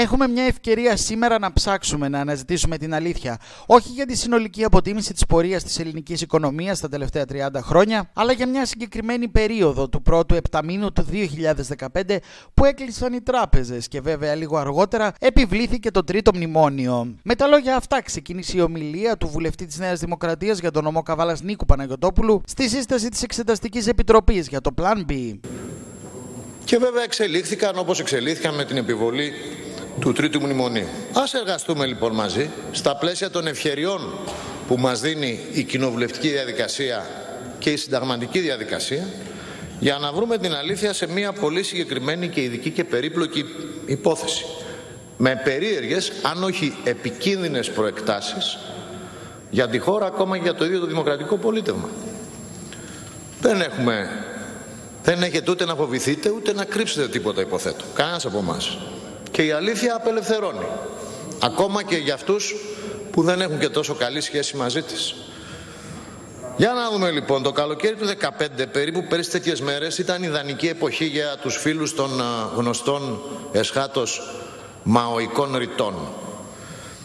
Έχουμε μια ευκαιρία σήμερα να ψάξουμε να αναζητήσουμε την αλήθεια. Όχι για τη συνολική αποτίμηση της πορείας της ελληνικής οικονομίας τα τελευταία 30 χρόνια, αλλά για μια συγκεκριμένη περίοδο του πρώτου επταμήνου του 2015 που έκλεισαν οι τράπεζες και βέβαια λίγο αργότερα επιβλήθηκε το τρίτο μνημόνιο. Με τα λόγια αυτά ξεκίνησε η ομιλία του βουλευτή της Νέας Δημοκρατίας για τον νομό Καβάλα Νίκου Παναγιοτόπουλου στη σύσταση της Εξεταστικής Επιτροπής για το Plan B. Και βέβαια εξελίχθηκαν όπως εξελίχθηκαν με την επιβολή του Τρίτου Μνημονίου. Ας εργαστούμε λοιπόν μαζί στα πλαίσια των ευκαιριών που μας δίνει η κοινοβουλευτική διαδικασία και η συνταγματική διαδικασία για να βρούμε την αλήθεια σε μια πολύ συγκεκριμένη και ειδική και περίπλοκη υπόθεση με περίεργες, αν όχι επικίνδυνες προεκτάσεις για τη χώρα ακόμα και για το ίδιο το δημοκρατικό πολίτευμα. Δεν έχουμε δεν έχετε ούτε να φοβηθείτε ούτε να κρύψετε τίποτα υποθέτω. Κανένας από εμάς. Και η αλήθεια απελευθερώνει. Ακόμα και για αυτούς που δεν έχουν και τόσο καλή σχέση μαζί της. Για να δούμε λοιπόν, το καλοκαίρι του 2015, περίπου πέρυσι τέτοιες μέρες, ήταν ιδανική εποχή για τους φίλους των γνωστών εσχάτως μαοικών ρητών.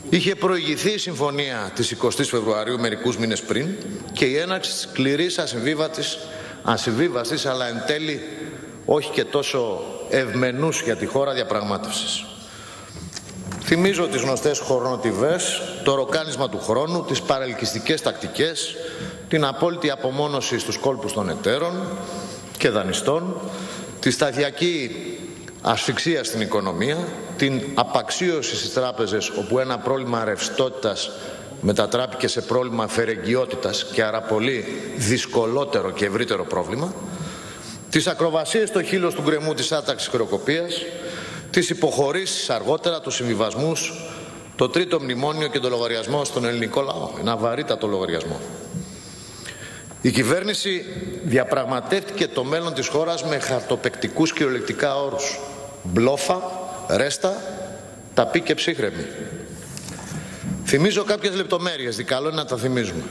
Είχε προηγηθεί η συμφωνία της 20 Φεβρουαρίου μερικούς μήνες πριν και η έναρξη της σκληρής ασυμβίβατης ασυμβίβαστης αλλά εν τέλει όχι και τόσο ευμενούς για τη χώρα διαπραγμάτευσης. Θυμίζω τις γνωστές χρονοτιβές, το ροκάνισμα του χρόνου, τις παρελκυστικές τακτικές, την απόλυτη απομόνωση στους κόλπους των εταίρων και δανειστών, τη σταδιακή ασφυξία στην οικονομία, την απαξίωση στις τράπεζες όπου ένα πρόβλημα ρευστότητας μετατράπηκε σε πρόβλημα φερεγγιότητας και άρα πολύ δυσκολότερο και ευρύτερο πρόβλημα, τις ακροβασίες στο χείλος του γκρεμού της άταξης χρεοκοπίας, τις υποχωρήσεις αργότερα, τους συμβιβασμούς, το τρίτο μνημόνιο και το λογαριασμό στον ελληνικό λαό, ένα βαρύτατο λογαριασμό. Η κυβέρνηση διαπραγματεύτηκε το μέλλον της χώρας με χαρτοπεκτικούς κυριολεκτικά όρους. Μπλόφα, ρέστα, ταπί και ψύχρεμη. Θυμίζω κάποιες λεπτομέρειες, δικαλώ να τα θυμίζουμε.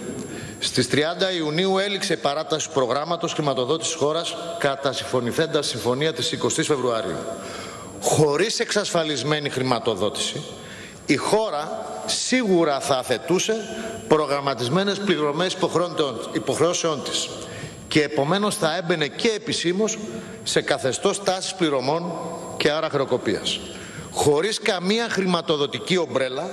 Στις 30 Ιουνίου έληξε η παράταση προγράμματος χρηματοδότησης χώρας κατά συμφωνηθέντα συμφωνία της 20 Φεβρουαρίου. Χωρίς εξασφαλισμένη χρηματοδότηση, η χώρα σίγουρα θα αθετούσε προγραμματισμένες πληρωμές υποχρεώσεών της και επομένως θα έμπαινε και επισήμως σε καθεστώς τάσης πληρωμών και άρα χρεοκοπίας. Χωρίς καμία χρηματοδοτική ομπρέλα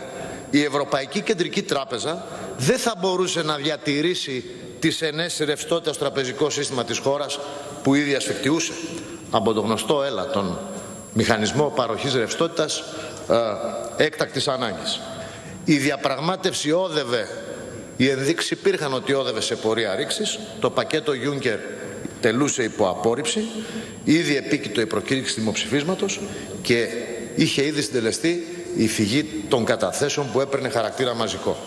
η Ευρωπαϊκή Κεντρική Τράπεζα δεν θα μπορούσε να διατηρήσει τις ενές ρευστότητας στο τραπεζικό σύστημα της χώρας που ήδη ασφικτιούσε από το γνωστό έλα τον μηχανισμό παροχής ρευστότητας ε, έκτακτης ανάγκης. Η διαπραγμάτευση όδευε, οι ενδείξεις υπήρχαν ότι όδευε σε πορεία ρήξης, το πακέτο Juncker τελούσε υπό απόρριψη, ήδη επίκειτο η προκήρυξη δημοψηφίσματος και είχε ήδη συντελεστεί η φυγή των καταθέσεων που έπαιρνε χαρακτήρα μαζικό.